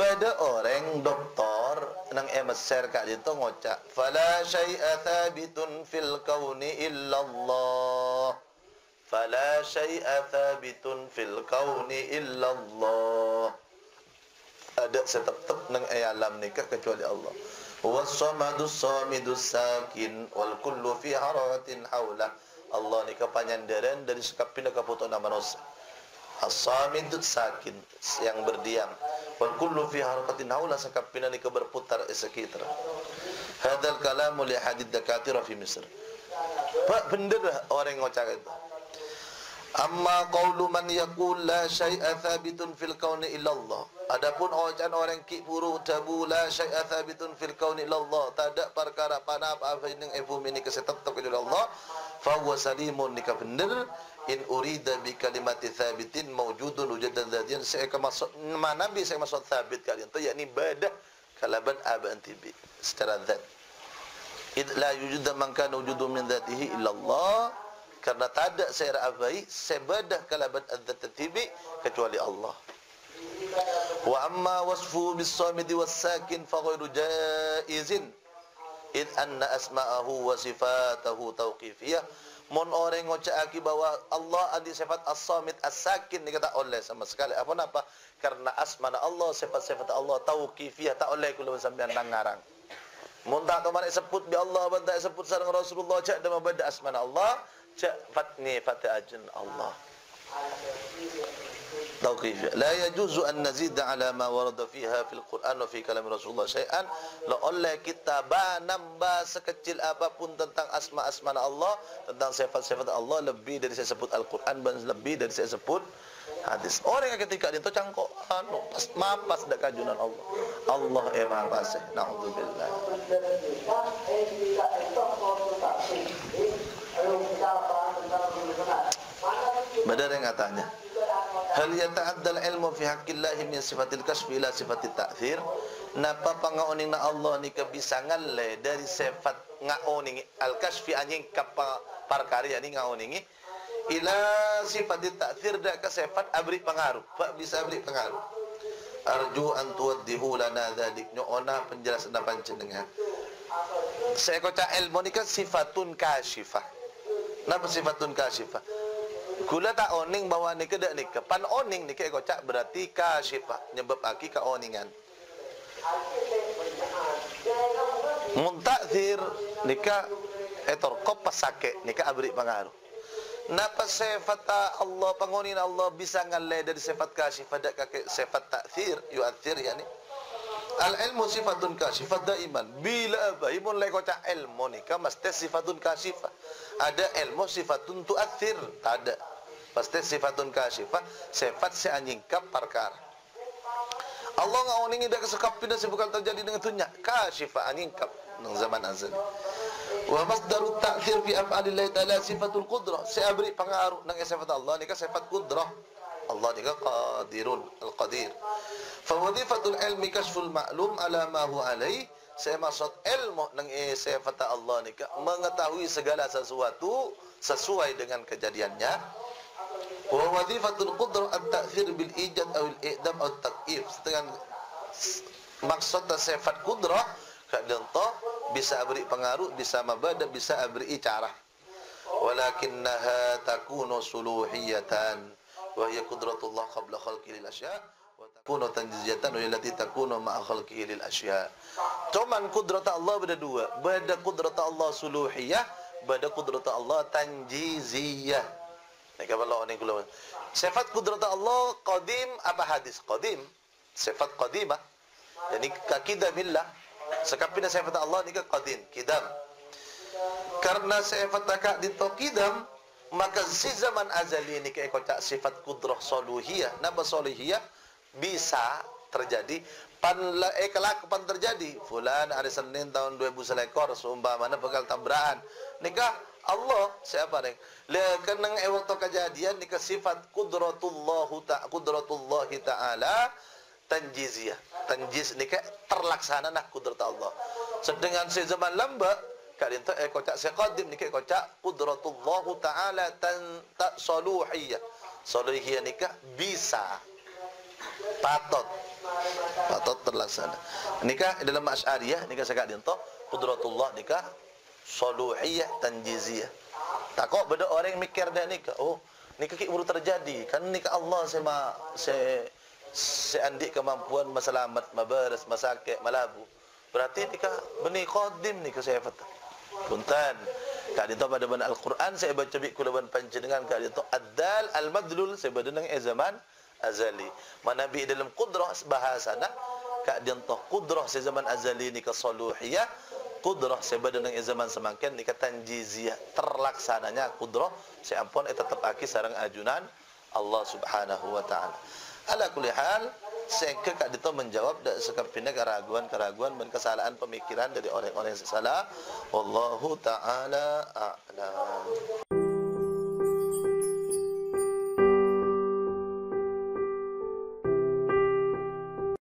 Bada orang doktor nang emeser kat dia tu ngocak fala syai'a thabitun fil kauni illa Allah fala syai'a thabitun fil kauni illa Allah ada setep-tep nang alam ni kecuali Allah. Was-samadus samidus sakin wal kullu fi haratin haula Allah ni kepanyandaran dari sekap pindah kaputu nama manusia As-samid sakin yang berdiam. Wal kullu fi harakatin haula sakapina ni berputar sekitar. Hadal kalam li hadith dakatira fi Misr. Pak bener orang ngocak itu. Amma qawlu man yaqul la syai'a thabitun fil kauni illa Allah. Adapun ocan orang ki puru tabu la syai'a thabitun fil kauni illa Allah. Tak ada perkara panap apa ini bumi ni kesetap kecuali Allah. Fa huwa salimun ni bener in urida bi kalimati thabitin mawjudun wujudan dzatiyan saya akan masuk mana nabi saya masuk thabit kalian tu yakni badah kalaban aba antibi secara zat id la yujud man kana wujudu min dzatihi illa Karena tak ada saya abai sebadah kalaban adzat antibi kecuali Allah wa amma wasfu bis samidi was sakin fa ghairu jaizin id anna asma'ahu wa sifatahu tawqifiyah Mon orang ngocak bahwa Allah ada sifat as-samit as-sakin ni kata oleh sama sekali. Apa napa? Karena asmana Allah sifat-sifat Allah tauqifiyah tak oleh kula sampean ngarang. Mun tak ke mana sebut bi Allah tak sebut sareng Rasulullah cak dama bada asmana Allah cak fatni fata'ajun Allah. توقيف لا يجوز أن نزيد على ما ورد فيها في القرآن وفي كلام رسول الله شيئا la oleh kita nambah sekecil apapun tentang asma-asma Allah tentang sifat-sifat Allah lebih dari saya sebut Al-Quran dan lebih dari saya sebut hadis orang yang ketika dia tu cangkok anu pas mapas dak kajunan Allah Allah eh maha pasih naudzubillah Badar yang katanya Hal yata'addal ilmu fi haqqillahi min sifatil kasfi ila sifatil ta'thir Napa pangaoning na Allah ni bisa ngalle dari sifat ngaoning al-kasfi anjing kapa parkarya ni ngaoning. Ila sifatil ta'thir dak ka sifat abri pengaruh. Pak bisa abri pengaruh. Arju an tuwaddihu lana dzalik nyona penjelasan panjenengan saya kocak ilmu ni kan sifatun kasyifah. Napa sifatun kasyifah Kula tak oning bahwa ni kedak ni pan oning ni kek kocak berarti kasyifah nyebab aki ka oningan. Muntakzir nika etor kop pasake nika abri pengaruh. Napa sifat Allah pangonin Allah bisa ngalle dari sifat kasyifah dak kake sifat takthir yu'athir yani. Al ilmu sifatun kasyifah daiman. Bila apa imun le kocak ilmu nika mesti sifatun kasyifah. Ada ilmu sifatun tu'athir, tak ada. Pasti sifatun kasyifah, sifat si anjing kap perkara. Allah ngawning ida kesekap pindah sebukal terjadi dengan tunya kasyifah anjing kap nang zaman azal. Wa masdaru ta'thir fi af'alillah ta'ala sifatul qudrah. Saya beri pengaruh nang sifat Allah ni sifat qudrah. Allah ni qadirun al-qadir. Fa wadhifatul ilmi kashful ma'lum ala ma huwa alaih. Saya maksud ilmu nang sifat Allah ni mengetahui segala sesuatu sesuai dengan kejadiannya wa wadhifatul qudrah at-ta'thir bil ijad aw al-i'dam aw at-taqif setengah maksud sifat qudrah kadang to bisa beri pengaruh bisa mabada bisa beri cara walakinnaha takunu suluhiyatan wa hiya qudratullah qabla khalqi lil asya wa takunu tanjizatan allati takunu ma'a khalqi lil asya. Cuman kudrat Allah beda dua. Beda kudrat Allah suluhiyah beda kudrat Allah tanjiziyah Ni kula. Sifat kudrat Allah qadim apa hadis? Qadim. Sifat qadimah. Yani kakidamillah. Sekapina sifat Allah ni qadim, kidam. Karena sifat tak di qidam maka si zaman azali ni kaya kocak sifat kudrah soluhiyah. Napa soluhiyah? Bisa terjadi pan eh kelak pan terjadi fulan hari Senin tahun 2000 selekor seumpama mana bekal tabrakan nikah Allah siapa nih? Le kenang e waktu kejadian ni sifat kudratullah ta kudratullah taala tanjiziyah. Tanjiz ni terlaksana nak kudrat Allah. Sedengan si zaman lamba kalian tu eh kocak seqadim ni kocak kudratullah taala tan ta saluhiyah. Saluhiyah ni bisa patut atau terlaksana nikah dalam asy'ariyah nikah sakak dinto qudratullah nikah saluhiyah tanjiziyah. Takut beda orang mikir dah nikah oh nikah ki baru terjadi? Kan nikah Allah sama se se andik kemampuan masalamat mabaras masakit malabu. Berarti nikah beni qadim nikah saya fatah? Punten Kak itu pada bana Al-Quran saya baca bi kulaban panjenengan kak itu ad-dal al-madlul saya baca dengan zaman azali. Mana bi dalam qudrah bahasana kak dia toh qudrah saya zaman azali ni ke saya baca dengan zaman semakin ni ke tanjiziyah terlaksananya qudrah. Saya ampun itu tetap aki sarang ajunan Allah Subhanahu wa taala. Ala kulli hal sehingga kak dito menjawab dak sekapina keraguan-keraguan dan kesalahan pemikiran dari orang-orang yang salah. Wallahu taala a'lam